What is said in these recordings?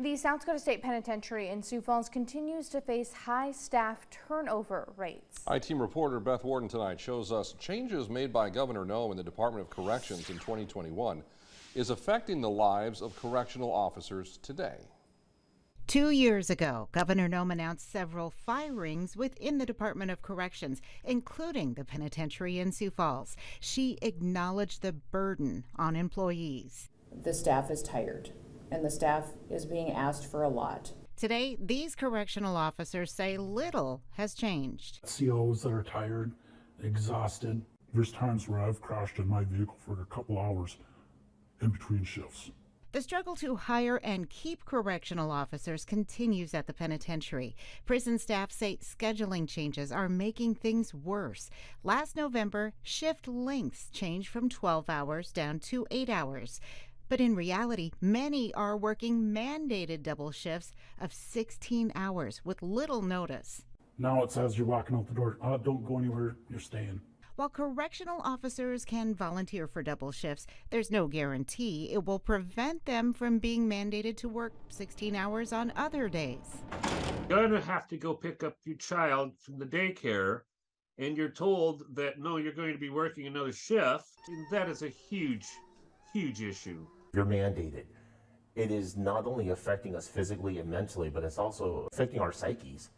The South Dakota State Penitentiary in Sioux Falls continues to face high staff turnover rates. I-Team reporter Beth Warden tonight shows us changes made by Governor Noem in the Department of Corrections in 2021 is affecting the lives of correctional officers today. Two years ago, Governor Noem announced several firings within the Department of Corrections, including the penitentiary in Sioux Falls. She acknowledged the burden on employees. The staff is tired and the staff is being asked for a lot. Today, these correctional officers say little has changed. COs that are tired, exhausted. There's times where I've crashed in my vehicle for a couple hours in between shifts. The struggle to hire and keep correctional officers continues at the penitentiary. Prison staff say scheduling changes are making things worse. Last November, shift lengths changed from 12 hours down to 8 hours. But in reality, many are working mandated double shifts of 16 hours with little notice. Now it says you're walking out the door, uh, don't go anywhere, you're staying. While correctional officers can volunteer for double shifts, there's no guarantee it will prevent them from being mandated to work 16 hours on other days. You're going to have to go pick up your child from the daycare, and you're told that no, you're going to be working another shift. That is a huge, huge issue. You're mandated. It is not only affecting us physically and mentally, but it's also affecting our psyches.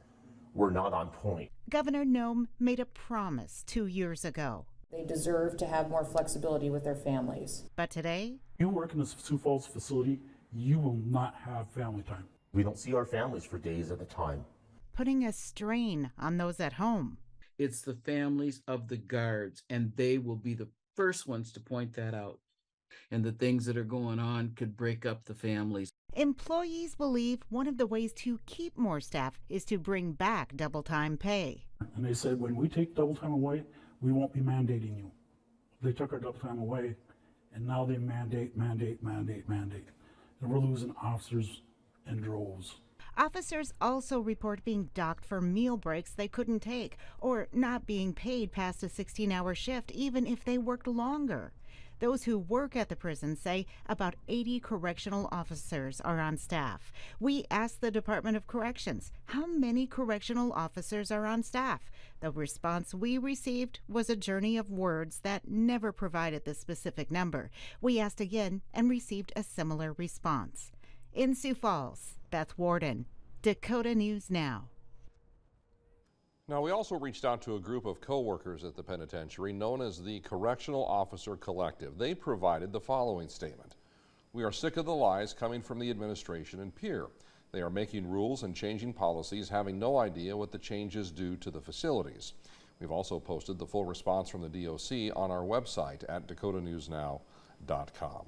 We're not on point. Governor Noem made a promise two years ago. They deserve to have more flexibility with their families. But today, you work in this Sioux Falls facility, you will not have family time. We don't see our families for days at a time. Putting a strain on those at home. It's the families of the guards, and they will be the first ones to point that out and the things that are going on could break up the families. Employees believe one of the ways to keep more staff is to bring back double time pay. And they said, when we take double time away, we won't be mandating you. They took our double time away, and now they mandate, mandate, mandate, mandate. And we're losing officers in droves. Officers also report being docked for meal breaks they couldn't take or not being paid past a 16 hour shift, even if they worked longer. Those who work at the prison say about 80 correctional officers are on staff. We asked the Department of Corrections how many correctional officers are on staff. The response we received was a journey of words that never provided the specific number. We asked again and received a similar response. In Sioux Falls, Beth Warden, Dakota News Now. Now, we also reached out to a group of co-workers at the penitentiary known as the Correctional Officer Collective. They provided the following statement. We are sick of the lies coming from the administration and Pierre. They are making rules and changing policies, having no idea what the changes do to the facilities. We've also posted the full response from the DOC on our website at dakotanewsnow.com.